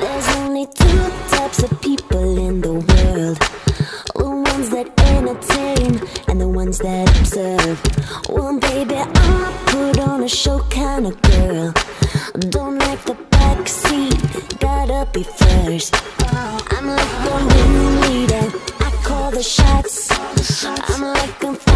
There's only two types of people in the world. The ones that entertain and the ones that observe. Well, baby, I put on a show kind of girl. Don't like the backseat, gotta be first. I'm like the ringleader, I call the shots. I'm like a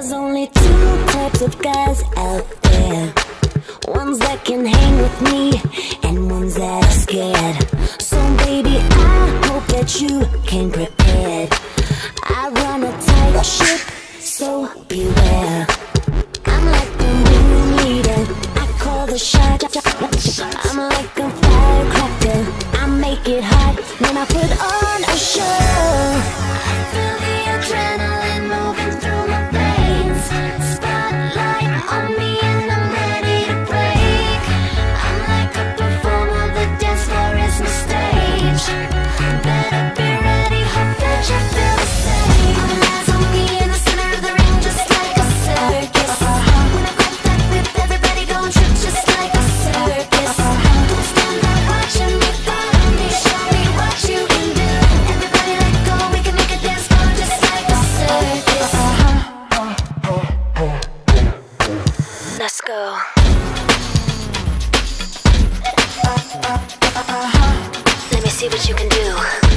There's only two types of guys out there. Ones that can hang with me And ones that are scared. So baby, I hope that you can prepare. I run a tight ship, so beware. I'm like the ringleader I call the shot I'm like see what you can do.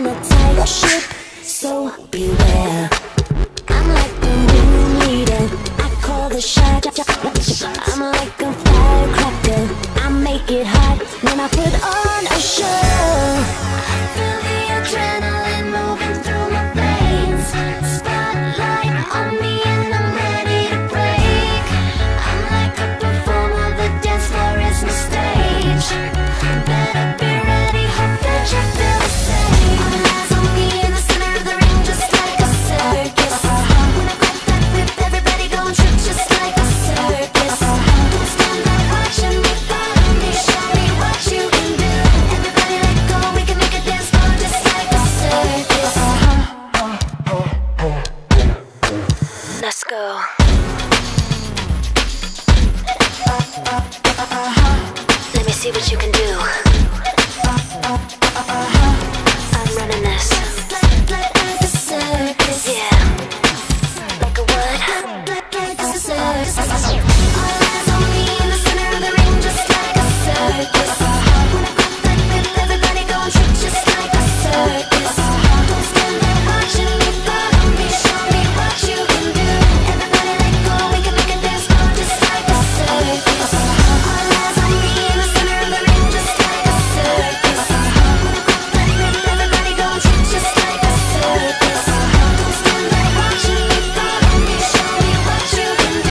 on a tight ship, so beware. I'm like the wind leader, I call the shot I'm like a firecracker, I make it hot when I put on go. Let me see what you can do.